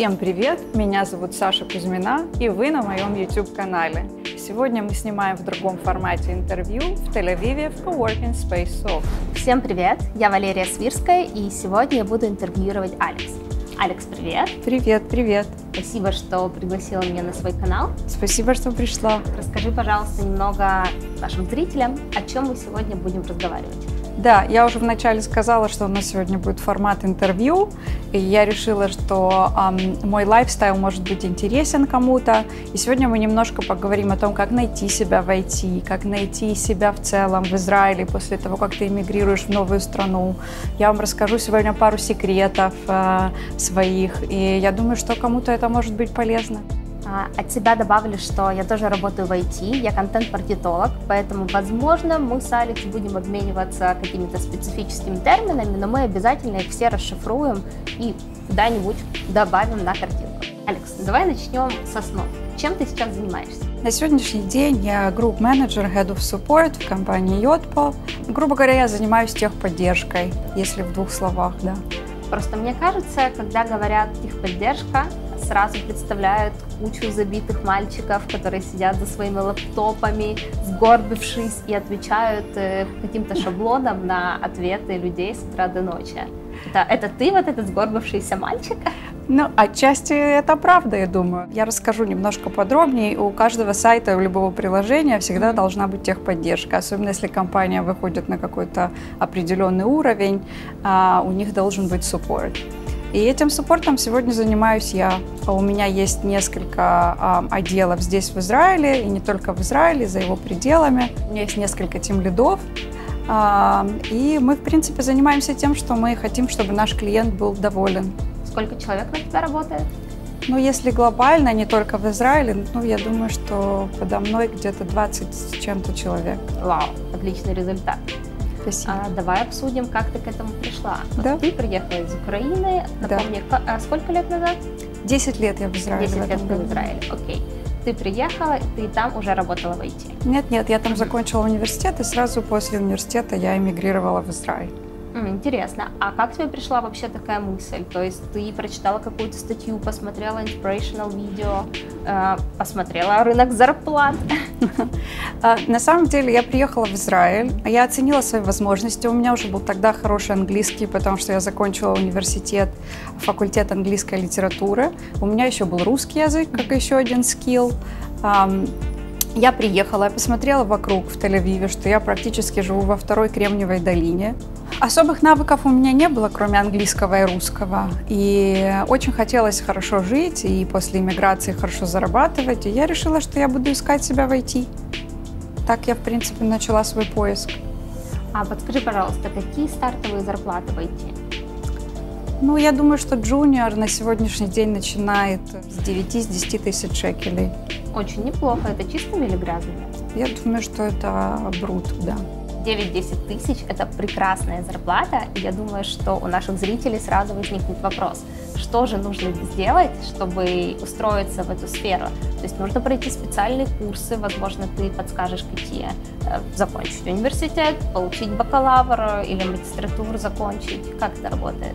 Всем привет! Меня зовут Саша Кузьмина, и вы на моем YouTube-канале. Сегодня мы снимаем в другом формате интервью в Тель-Авиве в Coworking Space Soft. Всем привет! Я Валерия Свирская, и сегодня я буду интервьюировать Алекс. Алекс, привет! Привет, привет! Спасибо, что пригласила меня на свой канал. Спасибо, что пришла. Расскажи, пожалуйста, немного нашим зрителям, о чем мы сегодня будем разговаривать. Да, я уже вначале сказала, что у нас сегодня будет формат интервью, и я решила, что эм, мой лайфстайл может быть интересен кому-то. И сегодня мы немножко поговорим о том, как найти себя в IT, как найти себя в целом в Израиле после того, как ты эмигрируешь в новую страну. Я вам расскажу сегодня пару секретов э, своих, и я думаю, что кому-то это может быть полезно. А, от себя добавлю, что я тоже работаю в IT, я контент-маркетолог, поэтому, возможно, мы с Алекс будем обмениваться какими-то специфическими терминами, но мы обязательно их все расшифруем и куда-нибудь добавим на картинку. Алекс, давай начнем с основ. Чем ты сейчас занимаешься? На сегодняшний день я групп-менеджер Head of Support в компании Yotpo. Грубо говоря, я занимаюсь техподдержкой, если в двух словах, да. Просто мне кажется, когда говорят техподдержка, сразу представляют кучу забитых мальчиков, которые сидят за своими лаптопами, сгорбившись и отвечают э, каким-то шаблоном на ответы людей с утра до ночи. Это, это ты вот этот сгорбившийся мальчик? Ну, отчасти это правда, я думаю. Я расскажу немножко подробнее. У каждого сайта, у любого приложения всегда должна быть техподдержка. Особенно если компания выходит на какой-то определенный уровень, а, у них должен быть суппорт. И этим суппортом сегодня занимаюсь я. У меня есть несколько э, отделов здесь, в Израиле, и не только в Израиле, за его пределами. У меня есть несколько тим-лидов. Э, и мы, в принципе, занимаемся тем, что мы хотим, чтобы наш клиент был доволен. Сколько человек на тебя работает? Ну, если глобально, не только в Израиле, ну, я думаю, что подо мной где-то 20 с чем-то человек. Вау, отличный результат. Спасибо. А, давай обсудим, как ты к этому пришла. Вот да. Ты приехала из Украины, напомни, да. а сколько лет назад? Десять лет я в Израиле. Десять лет ты в Израиле, окей. Ты приехала, ты там уже работала в IT? Нет, нет, я там закончила университет, и сразу после университета я эмигрировала в Израиль. Интересно. А как тебе пришла вообще такая мысль? То есть ты прочитала какую-то статью, посмотрела inspirational видео, э, посмотрела рынок зарплат? А, на самом деле я приехала в Израиль, я оценила свои возможности. У меня уже был тогда хороший английский, потому что я закончила университет, факультет английской литературы. У меня еще был русский язык, как еще один скилл. Я приехала, я посмотрела вокруг в Тель-Авиве, что я практически живу во второй Кремниевой долине. Особых навыков у меня не было, кроме английского и русского. И очень хотелось хорошо жить и после иммиграции хорошо зарабатывать. И я решила, что я буду искать себя в IT. Так я, в принципе, начала свой поиск. А подскажи, пожалуйста, какие стартовые зарплаты в IT? Ну, я думаю, что джуниор на сегодняшний день начинает с 9-10 тысяч шекелей. Очень неплохо. Это чистыми или грязными? Я думаю, что это брут, да. 9-10 тысяч – это прекрасная зарплата, и я думаю, что у наших зрителей сразу возникнет вопрос, что же нужно сделать, чтобы устроиться в эту сферу. То есть нужно пройти специальные курсы, возможно, ты подскажешь, какие. Э, закончить университет, получить бакалавр или магистратуру закончить. Как это работает?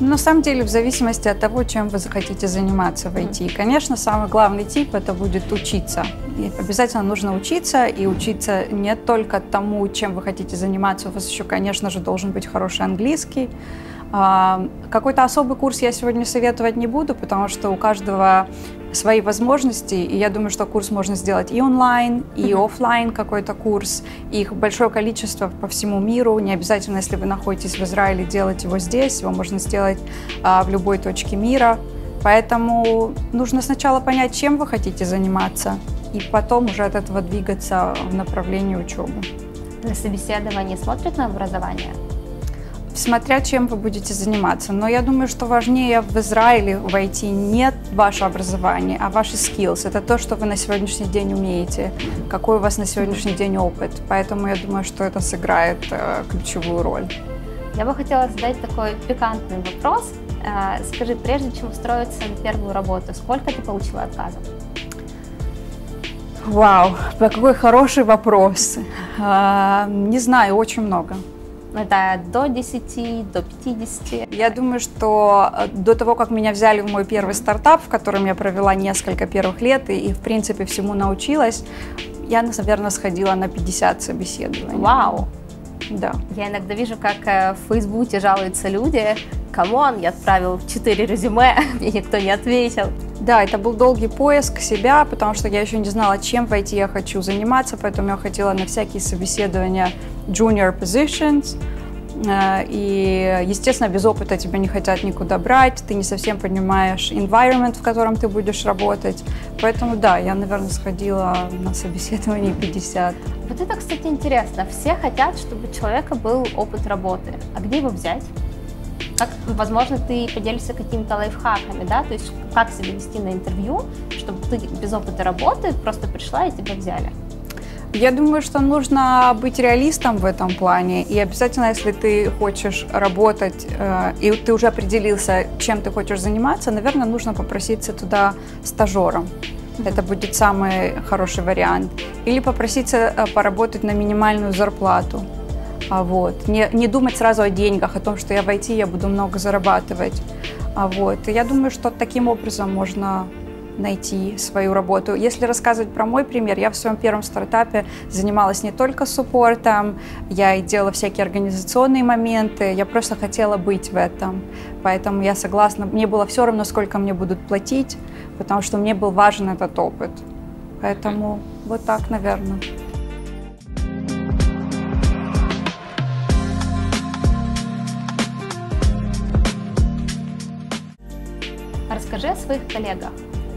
На самом деле, в зависимости от того, чем вы захотите заниматься в IT. Конечно, самый главный тип – это будет учиться. И обязательно нужно учиться, и учиться не только тому, чем вы хотите заниматься. У вас еще, конечно же, должен быть хороший английский. А, какой-то особый курс я сегодня советовать не буду, потому что у каждого свои возможности, и я думаю, что курс можно сделать и онлайн, и офлайн какой-то курс. Их большое количество по всему миру. Не обязательно, если вы находитесь в Израиле, делать его здесь. Его можно сделать а, в любой точке мира. Поэтому нужно сначала понять, чем вы хотите заниматься, и потом уже от этого двигаться в направлении учебы. На собеседовании смотрят на образование? Смотря чем вы будете заниматься. Но я думаю, что важнее в Израиле войти не ваше образование, а ваши skills. Это то, что вы на сегодняшний день умеете, какой у вас на сегодняшний день опыт. Поэтому я думаю, что это сыграет э, ключевую роль. Я бы хотела задать такой пикантный вопрос. Э, скажи, прежде чем устроиться на первую работу, сколько ты получила отказов? Вау, какой хороший вопрос. Э, не знаю, очень много. Это до 10, до 50? Я думаю, что э, до того, как меня взяли в мой первый стартап, в котором я провела несколько первых лет и, и в принципе, всему научилась, я, наверное, сходила на 50 собеседований. Вау! Да. Я иногда вижу, как э, в Фейсбуке жалуются люди, come on, я отправил 4 резюме, мне никто не ответил. Да, это был долгий поиск себя, потому что я еще не знала, чем в IT я хочу заниматься, поэтому я ходила на всякие собеседования junior positions, и, естественно, без опыта тебя не хотят никуда брать, ты не совсем понимаешь environment, в котором ты будешь работать. Поэтому, да, я, наверное, сходила на собеседование 50. Вот это, кстати, интересно. Все хотят, чтобы у человека был опыт работы. А где его взять? Как, возможно, ты поделишься какими-то лайфхаками, да, то есть как себя вести на интервью, чтобы ты без опыта работы просто пришла и тебя взяли. Я думаю, что нужно быть реалистом в этом плане. И обязательно, если ты хочешь работать, э, и ты уже определился, чем ты хочешь заниматься, наверное, нужно попроситься туда стажером. Это будет самый хороший вариант. Или попроситься э, поработать на минимальную зарплату. А вот. Не, не думать сразу о деньгах, о том, что я в IT, я буду много зарабатывать. А вот. И я думаю, что таким образом можно найти свою работу. Если рассказывать про мой пример, я в своем первом стартапе занималась не только суппортом, я и делала всякие организационные моменты, я просто хотела быть в этом. Поэтому я согласна, мне было все равно, сколько мне будут платить, потому что мне был важен этот опыт. Поэтому вот так, наверное. Расскажи о своих коллегах.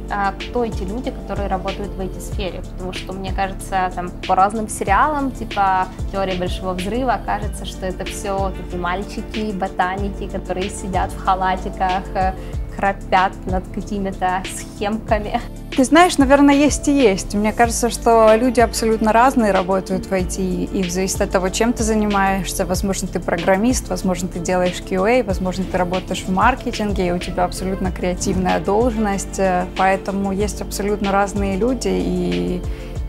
А кто эти люди, которые работают в IT-сфере? Потому что, мне кажется, там по разным сериалам, типа «Теория большого взрыва», кажется, что это все такие мальчики, ботаники, которые сидят в халатиках, э, храпят над какими-то схемками. Ты знаешь, наверное, есть и есть. Мне кажется, что люди абсолютно разные работают в IT, и зависит от того, чем ты занимаешься. Возможно, ты программист, возможно, ты делаешь QA, возможно, ты работаешь в маркетинге, и у тебя абсолютно креативная должность. Поэтому есть абсолютно разные люди, и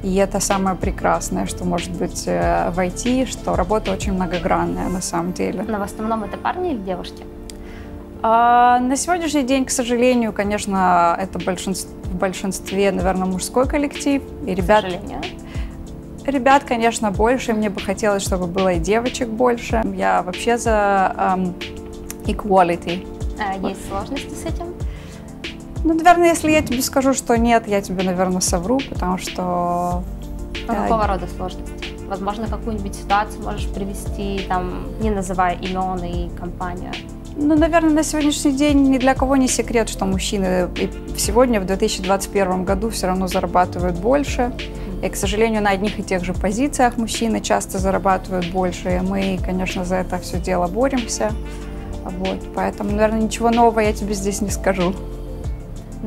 и это самое прекрасное, что может быть э, в IT, что работа очень многогранная на самом деле. Но в основном это парни или девушки? А, на сегодняшний день, к сожалению, конечно, это большинство, в большинстве, наверное, мужской коллектив. И ребят, к сожалению. Ребят, конечно, больше. Мне бы хотелось, чтобы было и девочек больше. Я вообще за um, equality. А вот. есть сложности с этим? Ну, наверное, если я тебе скажу, что нет, я тебе, наверное, совру, потому что... Да, какого рода сложности? Возможно, какую-нибудь ситуацию можешь привести, там, не называя имен и компанию. Ну, наверное, на сегодняшний день ни для кого не секрет, что мужчины и сегодня, в 2021 году, все равно зарабатывают больше. И, к сожалению, на одних и тех же позициях мужчины часто зарабатывают больше. И мы, конечно, за это все дело боремся. Вот, поэтому, наверное, ничего нового я тебе здесь не скажу.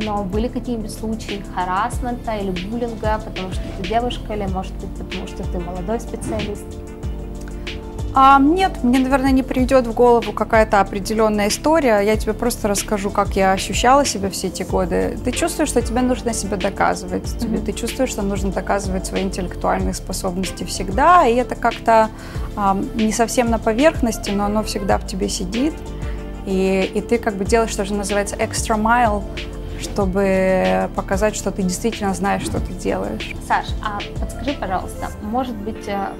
Но были какие-нибудь случаи харасмента или буллинга, потому что ты девушка, или, может быть, потому что ты молодой специалист? А, нет, мне, наверное, не придет в голову какая-то определенная история. Я тебе просто расскажу, как я ощущала себя все эти годы. Ты чувствуешь, что тебе нужно себя доказывать. Тебе, mm-hmm. Ты чувствуешь, что нужно доказывать свои интеллектуальные способности всегда. И это как-то а, не совсем на поверхности, но оно всегда в тебе сидит. И, и ты как бы делаешь, что же называется extra mile, чтобы показать, что ты действительно знаешь, что ты делаешь. Саш, а подскажи, пожалуйста, может быть, э,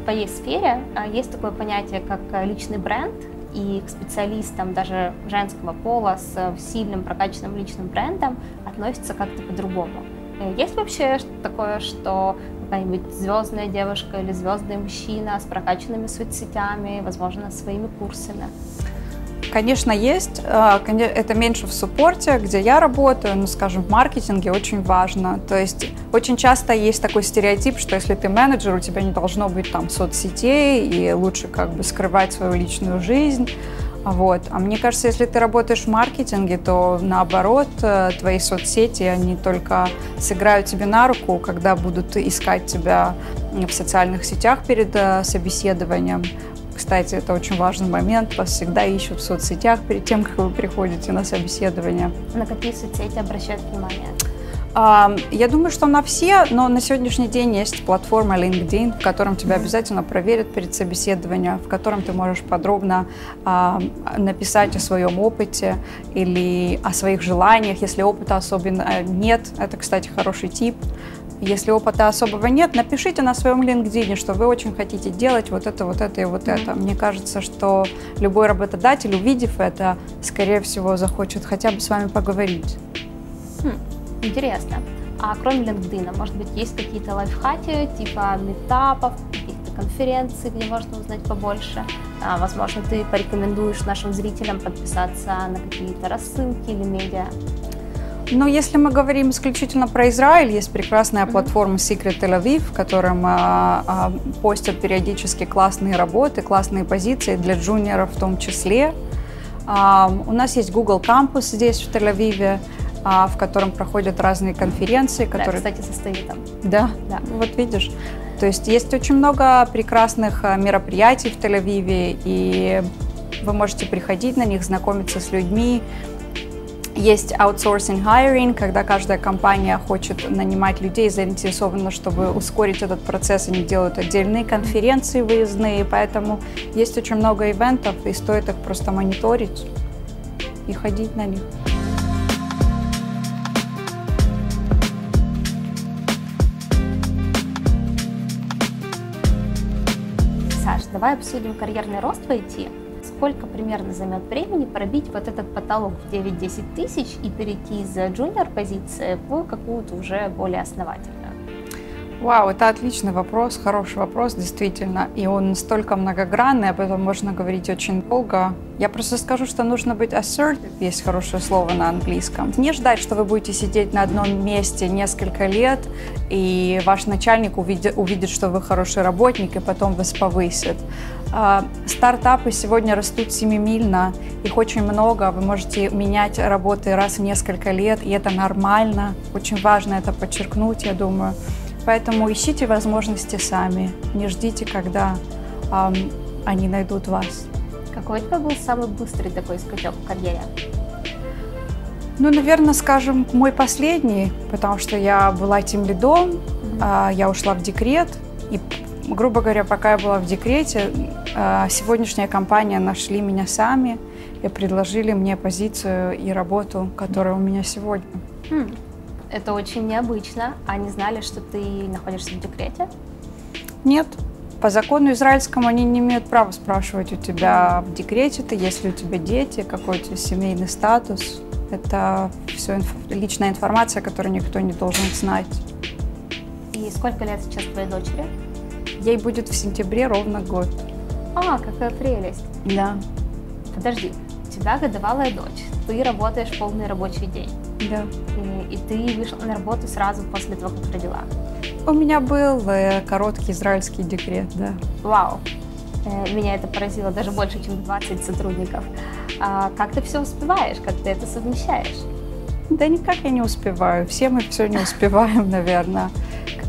в твоей сфере а, есть такое понятие, как э, личный бренд, и к специалистам даже женского пола с э, сильным прокачанным личным брендом относятся как-то по-другому. Э, есть вообще такое, что какая-нибудь звездная девушка или звездный мужчина с прокачанными соцсетями, возможно, своими курсами? Конечно, есть. А, это меньше в суппорте, где я работаю, но, скажем, в маркетинге очень важно. То есть очень часто есть такой стереотип, что если ты менеджер, у тебя не должно быть там соцсетей, и лучше как бы скрывать свою личную жизнь. Вот. А мне кажется, если ты работаешь в маркетинге, то наоборот, э, твои соцсети, они только сыграют тебе на руку, когда будут искать тебя в социальных сетях перед э, собеседованием. Кстати, это очень важный момент. Вас всегда ищут в соцсетях перед тем, как вы приходите на собеседование. На какие соцсети обращают внимание? Я думаю, что на все, но на сегодняшний день есть платформа LinkedIn, в котором тебя обязательно проверят перед собеседованием, в котором ты можешь подробно написать о своем опыте или о своих желаниях, если опыта особенно э, нет. Это, кстати, хороший тип. Если опыта особого нет, напишите на своем LinkedIn, что вы очень хотите делать вот это, вот это и вот это. Мне кажется, что любой работодатель, увидев это, скорее всего, захочет хотя бы с вами поговорить. Хм, интересно. А кроме LinkedIn, может быть, есть какие-то лайфхаки, типа метапов, каких-то конференций, где можно узнать побольше? А, возможно, ты порекомендуешь нашим зрителям подписаться на какие-то рассылки или медиа? Но если мы говорим исключительно про Израиль, есть прекрасная платформа Secret Tel Aviv, в котором а, а, постят периодически классные работы, классные позиции для джуниоров в том числе. А, у нас есть Google Campus здесь, в Тель-Авиве, а, в котором проходят разные конференции. Которые... Да, кстати, состоит там. Да, да, вот видишь. То есть есть очень много прекрасных а, мероприятий в Тель-Авиве, и вы можете приходить на них, знакомиться с людьми, есть outsourcing hiring, когда каждая компания хочет нанимать людей, заинтересована, чтобы ускорить этот процесс, они делают отдельные конференции выездные, поэтому есть очень много ивентов, и стоит их просто мониторить и ходить на них. Саш, давай обсудим карьерный рост в IT сколько примерно займет времени пробить вот этот потолок в 9-10 тысяч и перейти из джуниор позиции в какую-то уже более основательную? Вау, это отличный вопрос, хороший вопрос, действительно. И он настолько многогранный, об этом можно говорить очень долго. Я просто скажу, что нужно быть assertive, есть хорошее слово на английском. Не ждать, что вы будете сидеть на одном месте несколько лет, и ваш начальник увидит, увидит что вы хороший работник, и потом вас повысит. А, стартапы сегодня растут семимильно, их очень много, вы можете менять работы раз в несколько лет, и это нормально. Очень важно это подчеркнуть, я думаю. Поэтому ищите возможности сами, не ждите, когда эм, они найдут вас. Какой у тебя был самый быстрый такой скачок в карьере? Ну, наверное, скажем, мой последний, потому что я была тем лидом, mm-hmm. э, я ушла в декрет, и, грубо говоря, пока я была в декрете, э, сегодняшняя компания нашли меня сами и предложили мне позицию и работу, которая у меня сегодня. Mm. Это очень необычно. Они знали, что ты находишься в декрете? Нет. По закону израильскому они не имеют права спрашивать у тебя в декрете ты, если у тебя дети, какой у тебя семейный статус. Это все инф... личная информация, которую никто не должен знать. И сколько лет сейчас твоей дочери? Ей будет в сентябре ровно год. А, какая прелесть. Да. Подожди, у тебя годовалая дочь, ты работаешь полный рабочий день. Да. И, и ты вышла на работу сразу после того, как родила? У меня был э, короткий израильский декрет, да. Вау. Э, меня это поразило даже больше, чем 20 сотрудников. А как ты все успеваешь? Как ты это совмещаешь? Да никак я не успеваю. Все мы все не успеваем, наверное.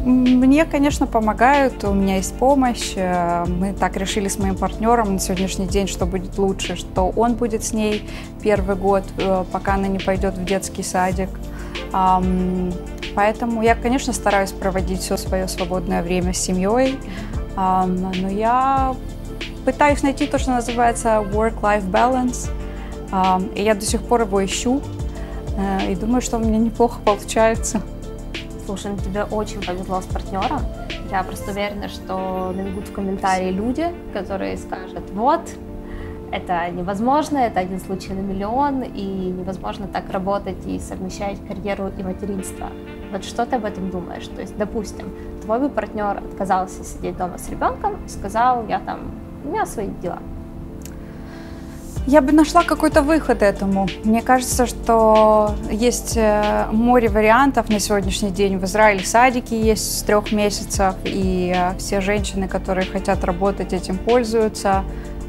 Мне, конечно, помогают, у меня есть помощь. Э, мы так решили с моим партнером на сегодняшний день, что будет лучше, что он будет с ней первый год, э, пока она не пойдет в детский садик. Поэтому я, конечно, стараюсь проводить все свое свободное время с семьей, но я пытаюсь найти то, что называется work-life balance, и я до сих пор его ищу, э, и думаю, что у меня неплохо получается. Слушай, ну тебе очень повезло с партнером. Я просто уверена, что набегут в комментарии люди, которые скажут, вот, это невозможно, это один случай на миллион, и невозможно так работать и совмещать карьеру и материнство. Вот что ты об этом думаешь? То есть, допустим, твой бы партнер отказался сидеть дома с ребенком сказал, я там, у меня свои дела. Я бы нашла какой-то выход этому. Мне кажется, что есть э, море вариантов на сегодняшний день. В Израиле садики есть с трех месяцев, и э, все женщины, которые хотят работать, этим пользуются.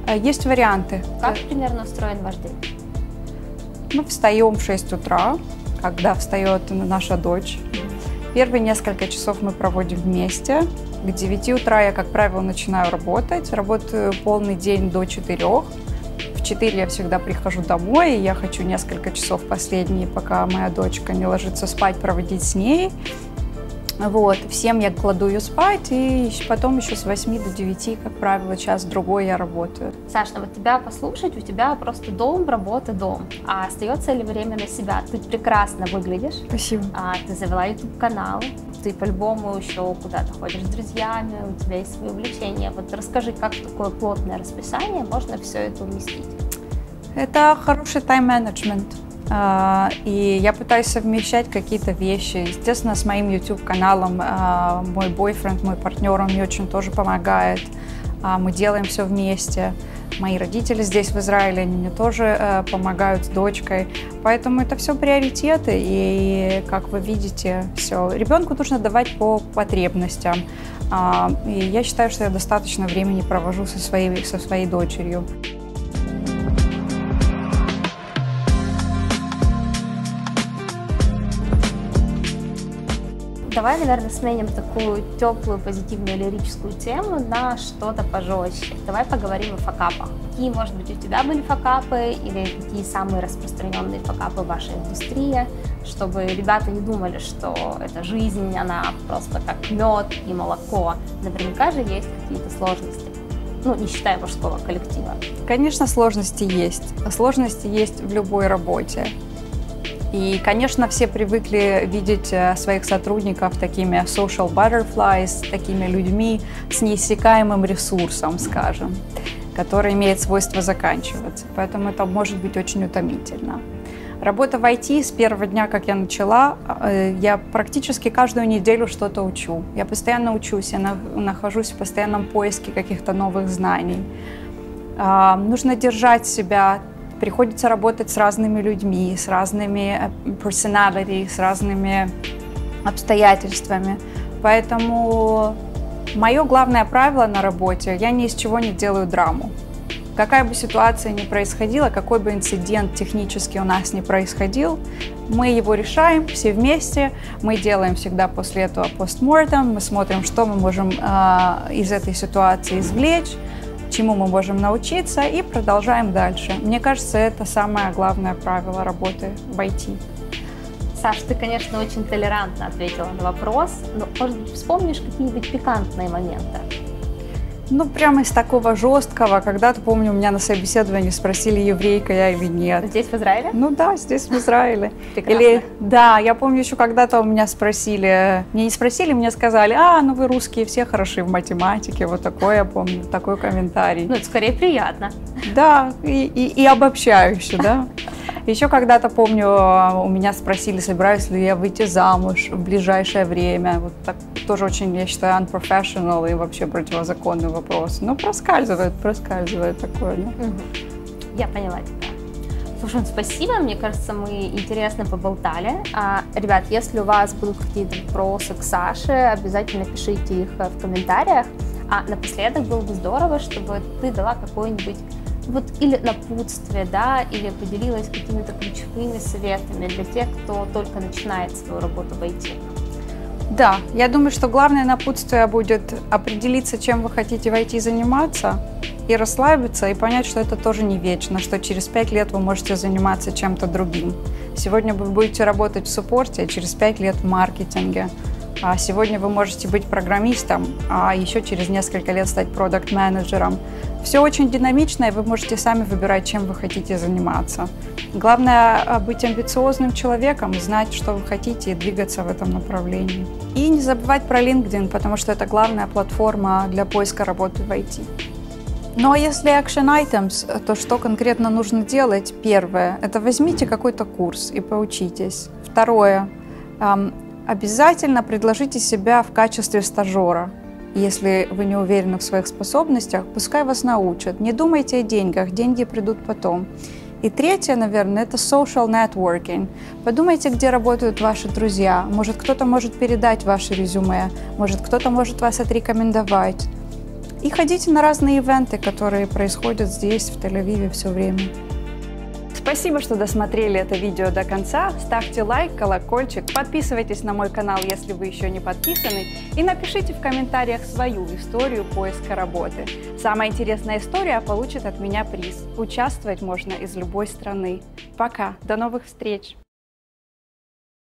Э, есть варианты. Как примерно устроен ваш день? Мы встаем в 6 утра, когда встает наша дочь. Первые несколько часов мы проводим вместе. К 9 утра я, как правило, начинаю работать. Работаю полный день до 4. В 4 я всегда прихожу домой, и я хочу несколько часов последние, пока моя дочка не ложится спать, проводить с ней. Вот, в 7 я кладу ее спать, и потом еще с 8 до 9, как правило, час-другой я работаю. Саша, ну вот тебя послушать, у тебя просто дом, работа, дом. А остается ли время на себя? Ты прекрасно выглядишь. Спасибо. А, ты завела YouTube-канал, ты по-любому еще куда-то ходишь с друзьями, у тебя есть свои увлечения. Вот расскажи, как такое плотное расписание можно все это уместить? Это хороший тайм-менеджмент. А, и я пытаюсь совмещать какие-то вещи. Естественно, с моим YouTube-каналом а, мой бойфренд, мой партнер, он мне очень тоже помогает. А, мы делаем все вместе. Мои родители здесь, в Израиле, они мне тоже э, помогают с дочкой. Поэтому это все приоритеты. И, как вы видите, все. Ребенку нужно давать по потребностям. И я считаю, что я достаточно времени провожу со своей, со своей дочерью. Давай, наверное, сменим такую теплую, позитивную лирическую тему на что-то пожестче. Давай поговорим о факапах. Какие, может быть, у тебя были факапы или какие самые распространенные факапы в вашей индустрии, чтобы ребята не думали, что эта жизнь, она просто как мед и молоко. Наверняка же есть какие-то сложности ну, не считая мужского коллектива? Конечно, сложности есть. Сложности есть в любой работе. И, конечно, все привыкли видеть э, своих сотрудников такими social butterflies, такими людьми с неиссякаемым ресурсом, скажем, который имеет свойство заканчиваться. Поэтому это может быть очень утомительно. Работа в IT с первого дня, как я начала, э, я практически каждую неделю что-то учу. Я постоянно учусь, я нахожусь в постоянном поиске каких-то новых знаний. А, нужно держать себя приходится работать с разными людьми, с разными э, personality, с разными обстоятельствами. Поэтому мое главное правило на работе, я ни из чего не делаю драму. Какая бы ситуация ни происходила, какой бы инцидент технически у нас не происходил, мы его решаем все вместе, мы делаем всегда после этого постмортем, мы смотрим, что мы можем э, из этой ситуации извлечь, чему мы можем научиться и продолжаем дальше. Мне кажется, это самое главное правило работы в IT. Саш, ты, конечно, очень толерантно ответила на вопрос, но, может вспомнишь какие-нибудь пикантные моменты? Ну, прямо из такого жесткого. Когда-то, помню, у меня на собеседовании спросили, еврейка я или нет. Здесь, в Израиле? Ну да, здесь, в Израиле. Прекрасно. Или, да, я помню еще когда-то у меня спросили, мне не спросили, мне сказали, а, ну вы русские все хороши в математике. Вот такое, я помню, такой комментарий. Ну, это скорее приятно. Да, и, и, и обобщающе, да. Еще когда-то помню, у меня спросили, собираюсь ли я выйти замуж в ближайшее время. Вот так тоже очень, я считаю, unprofessional и вообще противозаконный вопрос. Но проскальзывает, проскальзывает такое. Да? Угу. Я поняла тебя. Слушай, ну, спасибо, мне кажется, мы интересно поболтали. А, ребят, если у вас будут какие-то вопросы к Саше, обязательно пишите их в комментариях. А напоследок было бы здорово, чтобы ты дала какой-нибудь вот или напутствие, да, или поделилась какими-то ключевыми советами для тех, кто только начинает свою работу в IT? Да, я думаю, что главное напутствие будет определиться, чем вы хотите в IT заниматься, и расслабиться, и понять, что это тоже не вечно, что через пять лет вы можете заниматься чем-то другим. Сегодня вы будете работать в суппорте, а через пять лет в маркетинге. А сегодня вы можете быть программистом, а еще через несколько лет стать продукт-менеджером. Все очень динамично, и вы можете сами выбирать, чем вы хотите заниматься. Главное а, быть амбициозным человеком, знать, что вы хотите, и двигаться в этом направлении. И не забывать про LinkedIn, потому что это главная платформа для поиска работы в IT. Ну а если action items, то что конкретно нужно делать? Первое – это возьмите какой-то курс и поучитесь. Второе – обязательно предложите себя в качестве стажера. Если вы не уверены в своих способностях, пускай вас научат. Не думайте о деньгах, деньги придут потом. И третье, наверное, это social networking. Подумайте, где работают ваши друзья. Может, кто-то может передать ваше резюме, может, кто-то может вас отрекомендовать. И ходите на разные ивенты, которые происходят здесь, в Тель-Авиве, все время. Спасибо, что досмотрели это видео до конца. Ставьте лайк, колокольчик, подписывайтесь на мой канал, если вы еще не подписаны, и напишите в комментариях свою историю поиска работы. Самая интересная история получит от меня приз. Участвовать можно из любой страны. Пока, до новых встреч!